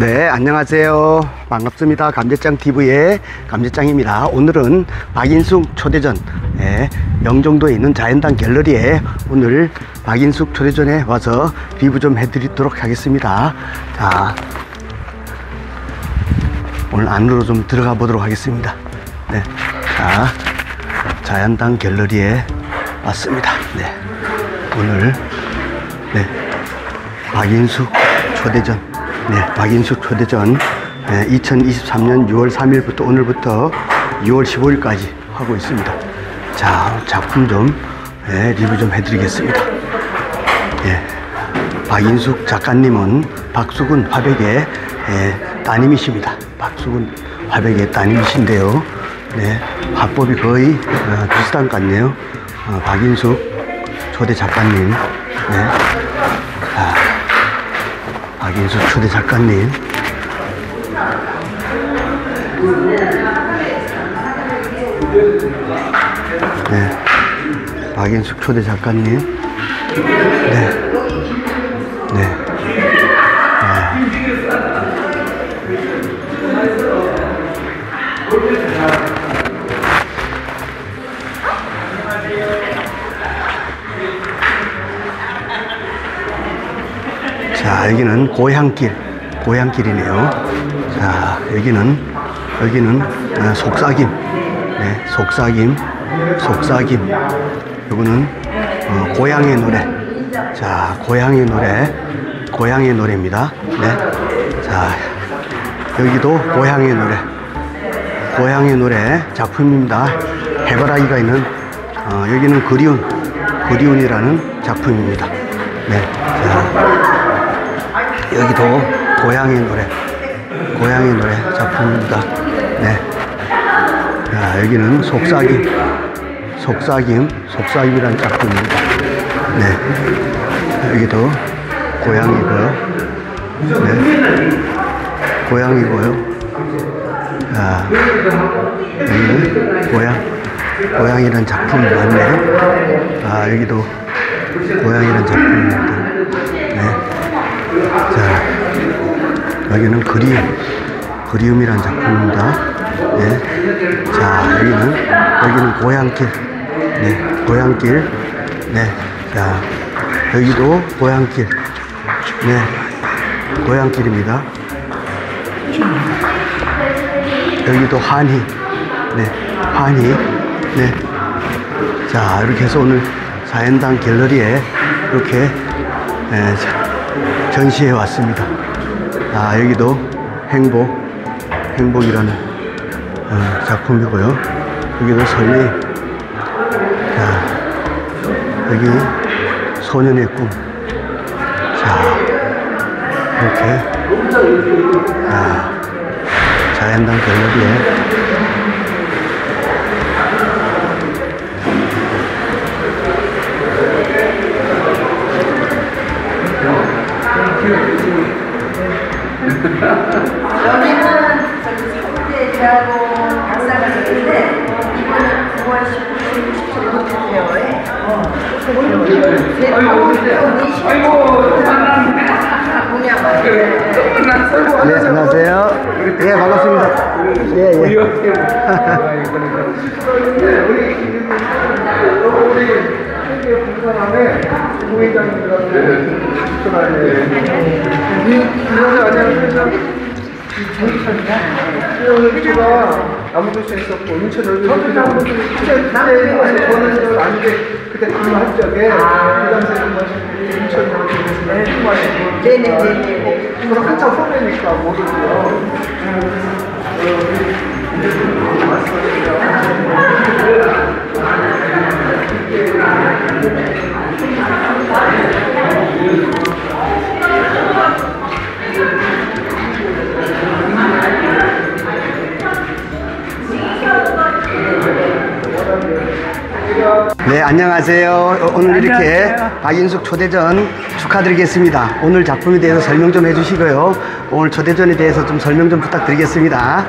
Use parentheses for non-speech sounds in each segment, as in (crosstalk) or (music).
네, 안녕하세요. 반갑습니다. 감재짱 TV의 감재짱입니다. 오늘은 박인숙 초대전, 예, 영종도에 있는 자연당 갤러리에 오늘 박인숙 초대전에 와서 리뷰 좀 해드리도록 하겠습니다. 자, 오늘 안으로 좀 들어가 보도록 하겠습니다. 네, 자, 자연당 갤러리에 왔습니다. 네, 오늘 네, 박인숙 초대전, 네, 박인숙 초대전 네, 2023년 6월 3일부터 오늘부터 6월 15일까지 하고 있습니다. 자, 작품 좀 네, 리뷰 좀 해드리겠습니다. 예, 박인숙 작가님은 박수근 화백의 예, 따님이십니다. 박수근 화백의 따님이신데요. 네, 화법이 거의 어, 비슷한 것 같네요. 어, 박인숙 초대 작가님. 네. 아, 박인숙 초대 작가님. 네. 박인숙 초대 작가님. 네. 네. 고향길, 고향길이네요. 자, 여기는, 여기는 어, 속삭임, 네, 속삭임, 속삭임. 요거는 어, 고향의 노래. 자, 고향의 노래, 고향의 노래입니다. 네. 자, 여기도 고향의 노래, 고향의 노래 작품입니다. 해바라기가 있는, 어, 여기는 그리운, 그리운이라는 작품입니다. 네. 자, 여기도 고향의 노래, 고향의 노래 작품입니다. 네. 자, 여기는 속삭임, 속삭임, 속삭임이라는 작품입니다. 네. 여기도 고향이고요. 네. 고향이고요. 자, 여기는 고향, 고향이라는 작품이 많네요. 아, 여기도 고향이라는 작품입니다. 네. 자, 여기는 그리움, 그리움이라는 작품입니다. 네. 자, 여기는, 여기는 고향길. 네, 고향길. 네. 자, 여기도 고향길. 네, 고향길입니다. 여기도 한희. 네, 한희. 네. 자, 이렇게 해서 오늘 사연당 갤러리에 이렇게 예, 자, 전시해 왔습니다. 아, 여기도 행복, 행복이라는 어, 작품이고요. 여기도 설레임. 자, 여기 소년의 꿈. 자, 이렇게. 아, 자연당 갤러리에 네, 안녕하세요. 예, 반갑습니다. 예, 예. 수 있었고 인천 얼굴 그때 줄 아는데 그때 근무할 적에 그 당시에 근무하신 인천 얼굴에서 정말 네네네네. 그럼 한참 후배니까 모르고요. 네, 안녕하세요. 오늘 이렇게 박인숙 초대전 축하드리겠습니다. 오늘 작품에 대해서 설명 좀 해주시고요. 오늘 초대전에 대해서 좀 설명 좀 부탁드리겠습니다.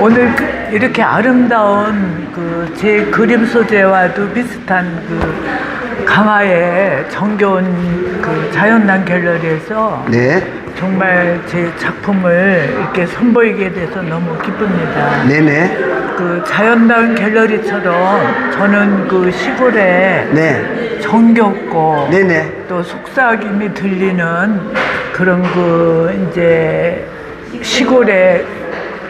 오늘 그- 이렇게 아름다운 그 제 그림 소재와도 비슷한 그 강화의 정겨운 그 자연단 갤러리에서 네. 정말 제 작품을 이렇게 선보이게 돼서 너무 기쁩니다. 네네. 그 자연단 갤러리처럼 저는 그 시골에 네. 정겹고 네네. 또 속삭임이 들리는 그런 그 이제 시골의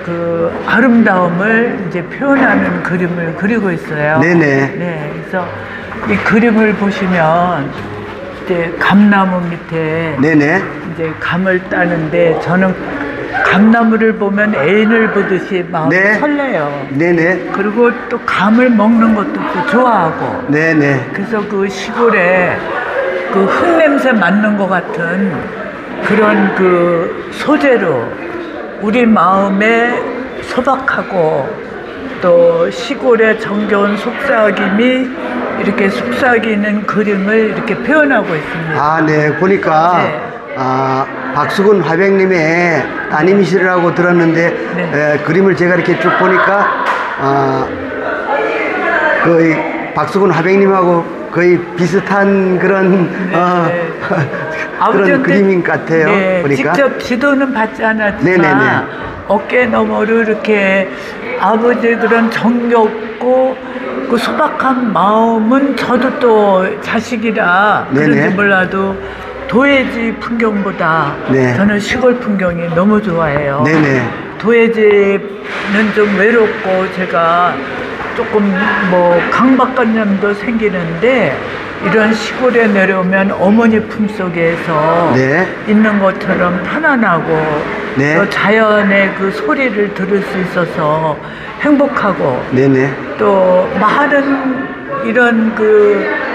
그 아름다움을 이제 표현하는 그림을 그리고 있어요. 네네. 네, 그래서 이 그림을 보시면 이제 감나무 밑에 네네. 이제 감을 따는데 저는 감나무를 보면 애인을 보듯이 마음이 네. 설레요. 네네. 그리고 또 감을 먹는 것도 또 좋아하고 네네. 그래서 그 시골에 그 흙냄새 맡는 것 같은 그런 그 소재로 우리 마음에 소박하고 또 시골의 정겨운 속삭임이 이렇게 속삭이는 그림을 이렇게 표현하고 있습니다. 아, 네. 보니까, 네. 아, 박수근 화백님의 따님이시라고 들었는데, 네. 에, 그림을 제가 이렇게 쭉 보니까, 아, 거의 박수근 화백님하고 거의 비슷한 그런, 어, (laughs) 네. 그런 아버지한테 그림인 것 같아요. 네, 보니까. 직접 지도는 받지 않았지만 네네네. 어깨 너머로 이렇게 아버지의 그런 정겹고 그 소박한 마음은 저도 또 자식이라 네네. 그런지 몰라도 도해지 풍경보다 네. 저는 시골 풍경이 너무 좋아해요. 네네. 도해지는 좀 외롭고 제가 조금 뭐 강박관념도 생기는데 이런 시골에 내려오면 어머니 품속에서 네. 있는 것처럼 편안하고 네. 또 자연의 그 소리를 들을 수 있어서 행복하고 네네. 또 많은 이런 그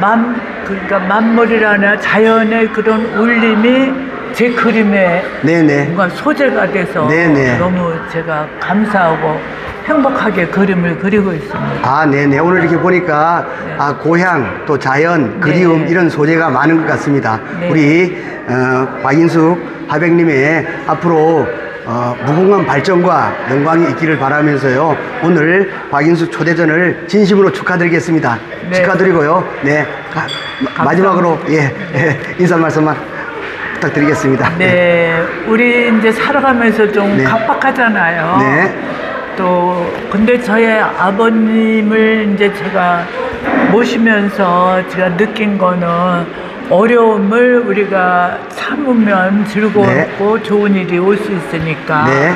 맘 그러니까 만물이라나 자연의 그런 울림이 제 그림에 네네. 뭔가 소재가 돼서 네네. 너무 제가 감사하고 행복하게 그림을 그리고 있습니다. 아, 네네. 오늘 이렇게 보니까, 아, 고향, 또 자연, 그리움, 네. 이런 소재가 많은 것 같습니다. 네. 우리, 어, 박인숙 화백님의 앞으로, 어, 무궁한 발전과 영광이 있기를 바라면서요. 오늘 박인숙 초대전을 진심으로 축하드리겠습니다. 네. 축하드리고요. 네. 가- 마- 마지막으로, 예, 예, 인사 말씀만 부탁드리겠습니다. 네, 우리 이제 살아가면서 좀 네. 각박하잖아요. 네. 또 근데 저의 아버님을 이제 제가 모시면서 제가 느낀 거는 어려움을 우리가 참으면 즐거웠고 좋은 일이 올 수 있으니까 네.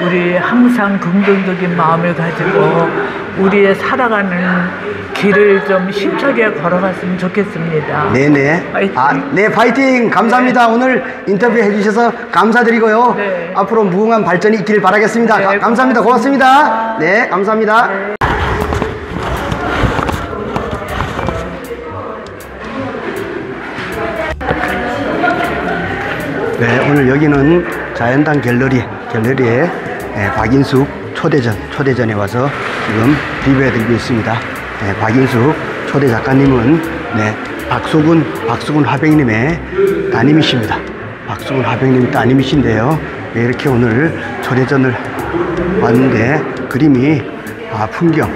우리 항상 긍정적인 마음을 가지고 우리의 살아가는 길을 좀 힘차게 걸어갔으면 좋겠습니다. 네네. 파이팅. 아, 네, 파이팅! 감사합니다. 오늘 인터뷰 해주셔서 감사드리고요. 네. 앞으로 무궁한 발전이 있길 바라겠습니다. 네, 가- 감사합니다. 고맙습니다. 고맙습니다. 네, 감사합니다. 네, 오늘 여기는 자연당 갤러리, 갤러리에 예, 박인숙 초대전, 초대전에 와서 지금 리뷰해드리고 있습니다. 예, 박인숙 초대 작가님은 네, 박수근, 박수근 화백님의 따님이십니다. 박수근 화백님 따님이신데요. 예, 이렇게 오늘 초대전을 왔는데 그림이 아, 풍경,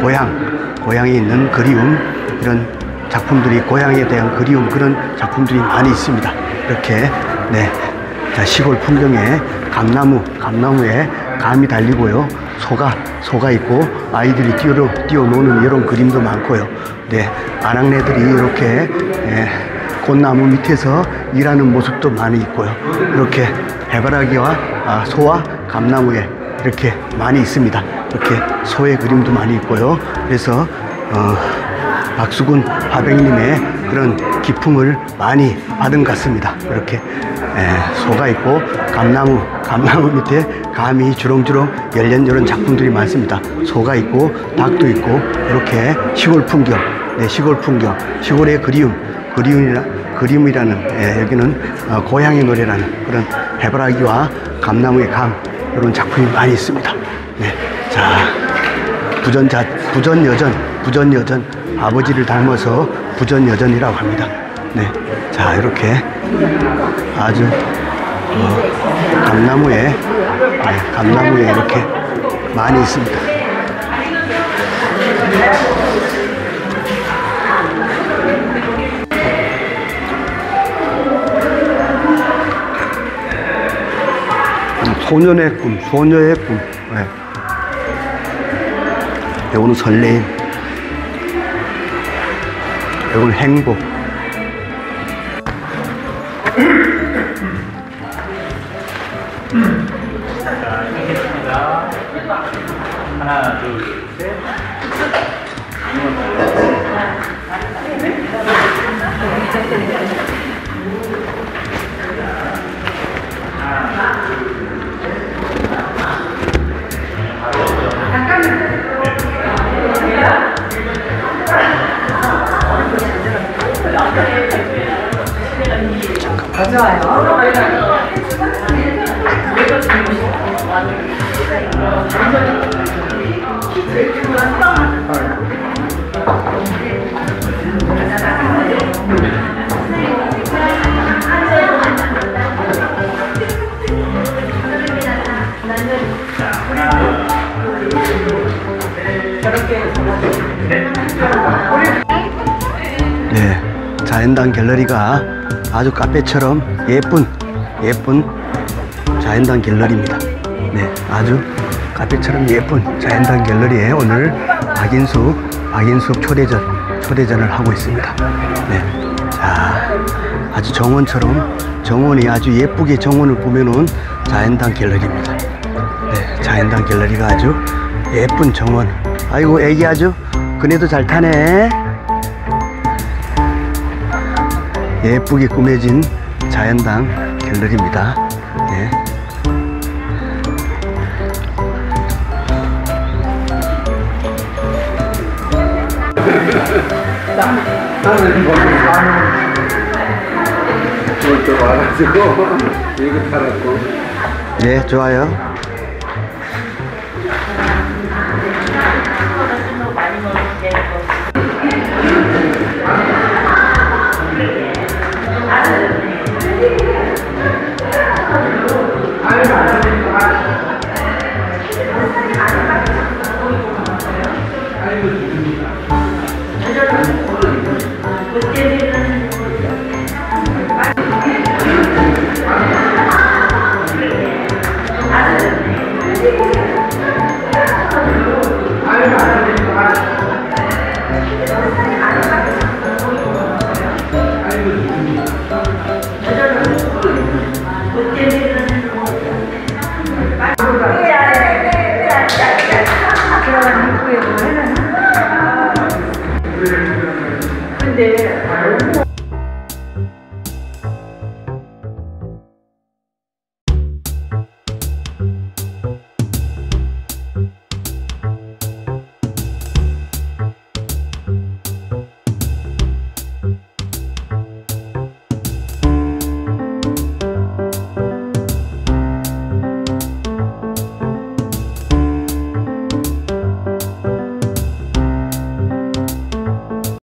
고향, 고향에 있는 그리움 이런 작품들이 고향에 대한 그리움 그런 작품들이 많이 있습니다. 이렇게 네. 자, 시골 풍경에 감나무, 감나무에 감이 달리고요. 소가, 소가 있고 아이들이 뛰어, 뛰어노는 이런 그림도 많고요. 네. 아낙네들이 이렇게 예, 꽃나무 밑에서 일하는 모습도 많이 있고요. 이렇게 해바라기와 아, 소와 감나무에 이렇게 많이 있습니다. 이렇게 소의 그림도 많이 있고요. 그래서 어, 박수근 화백님의 그런 기품을 많이 받은 것 같습니다. 이렇게 에, 소가 있고 감나무, 감나무 밑에 감이 주렁주렁 열린 이런 작품들이 많습니다. 소가 있고 닭도 있고 이렇게 시골 풍경, 네, 시골 풍경, 시골의 그리움, 그리움이라, 그림이라는 예, 여기는 어, 고향의 노래라는 그런 해바라기와 감나무의 감 이런 작품이 많이 있습니다. 네, 자 부전 자 부전 여전 부전 여전 아버지를 닮아서 부전 여전이라고 합니다. 네, 자 이렇게 아주 어, 감나무에 네, 감나무에 이렇게 많이 있습니다. 소년의 꿈, 소녀의 꿈. 네. 배우는 설레임. 이거는 행복. 하나, 둘, 셋. 네, 자연당 갤러리가 아주 카페처럼 예쁜 예쁜 자연당 갤러리입니다. 네, 아주 카페처럼 예쁜 자연당 갤러리에 오늘 박인숙 박인숙 초대전 초대전을 하고 있습니다. 네, 자 아주 정원처럼 정원이 아주 예쁘게 정원을 보면은 자연당 갤러리입니다. 네, 자연당 갤러리가 아주 예쁜 정원. 아이고 애기 아주 그네도 잘 타네. 예쁘게 꾸며진 자연당 갤러리입니다. 또 이거 팔았고 네, 좋아요. Amen.